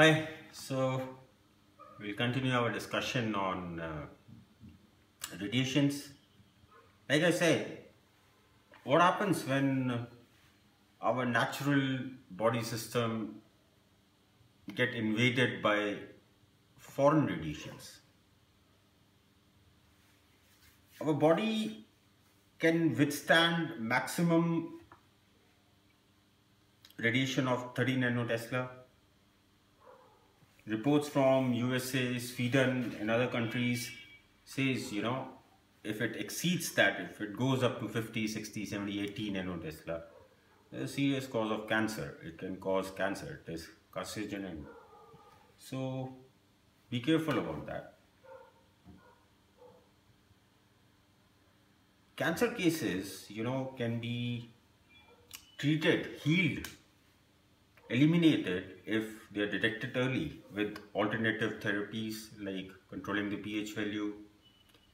Hi, so we'll continue our discussion on uh, radiations. Like I said, what happens when our natural body system get invaded by foreign radiations? Our body can withstand maximum radiation of 30 nanotesla reports from USA, Sweden and other countries says, you know, if it exceeds that, if it goes up to 50, 60, 70, 80 nanotesla, a serious cause of cancer. It can cause cancer. It is carcinogen. So be careful about that. Cancer cases, you know, can be treated, healed eliminated if they are detected early with alternative therapies like controlling the pH value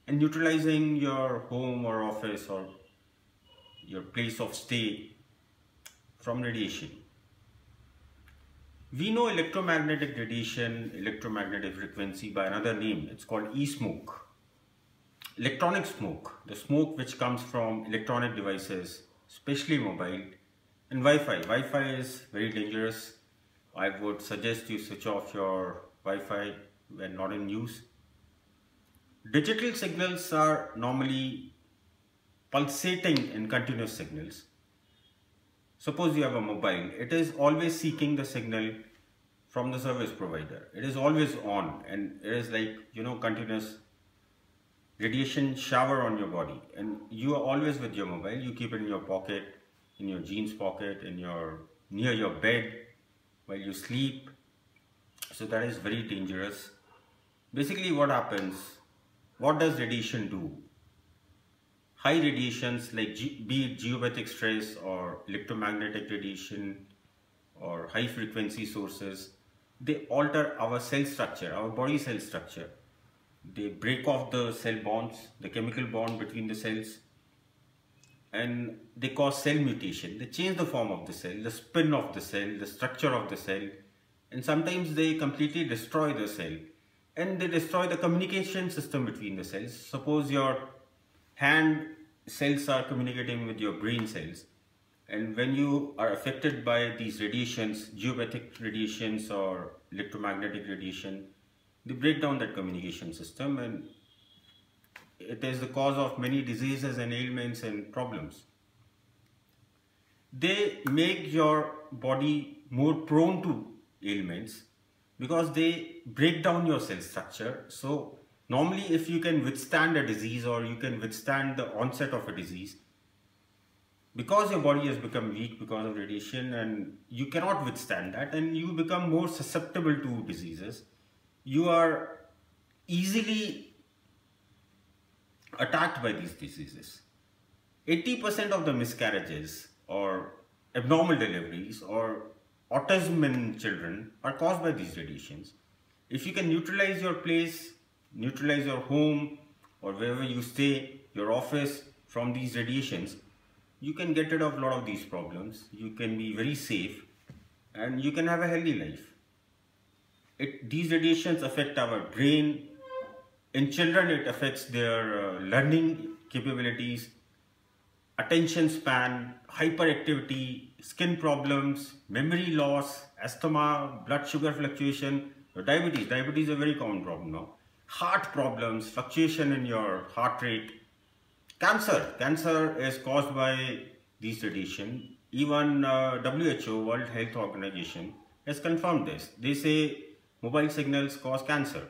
and neutralizing your home or office or your place of stay from radiation. We know electromagnetic radiation, electromagnetic frequency by another name. It's called e-smoke. Electronic smoke, the smoke which comes from electronic devices, especially mobile, and Wi-Fi. Wi-Fi is very dangerous. I would suggest you switch off your Wi-Fi when not in use. Digital signals are normally pulsating and continuous signals. Suppose you have a mobile, it is always seeking the signal from the service provider. It is always on and it is like, you know, continuous radiation shower on your body and you are always with your mobile, you keep it in your pocket in your jeans pocket, in your near your bed while you sleep. So that is very dangerous. Basically what happens, what does radiation do? High radiations like be it geopathic stress or electromagnetic radiation or high frequency sources, they alter our cell structure, our body cell structure. They break off the cell bonds, the chemical bond between the cells and they cause cell mutation. They change the form of the cell, the spin of the cell, the structure of the cell, and sometimes they completely destroy the cell and they destroy the communication system between the cells. Suppose your hand cells are communicating with your brain cells and when you are affected by these radiations, geopathic radiations or electromagnetic radiation, they break down that communication system and it is the cause of many diseases and ailments and problems. They make your body more prone to ailments because they break down your cell structure. So normally if you can withstand a disease or you can withstand the onset of a disease, because your body has become weak because of radiation and you cannot withstand that and you become more susceptible to diseases, you are easily attacked by these diseases. 80% of the miscarriages or abnormal deliveries or autism in children are caused by these radiations. If you can neutralize your place, neutralize your home or wherever you stay, your office from these radiations, you can get rid of a lot of these problems. You can be very safe and you can have a healthy life. It, these radiations affect our brain, in children, it affects their uh, learning capabilities, attention span, hyperactivity, skin problems, memory loss, asthma, blood sugar fluctuation, diabetes. Diabetes is a very common problem now. Heart problems, fluctuation in your heart rate. Cancer. Cancer is caused by these radiation. Even uh, WHO, World Health Organization, has confirmed this. They say mobile signals cause cancer.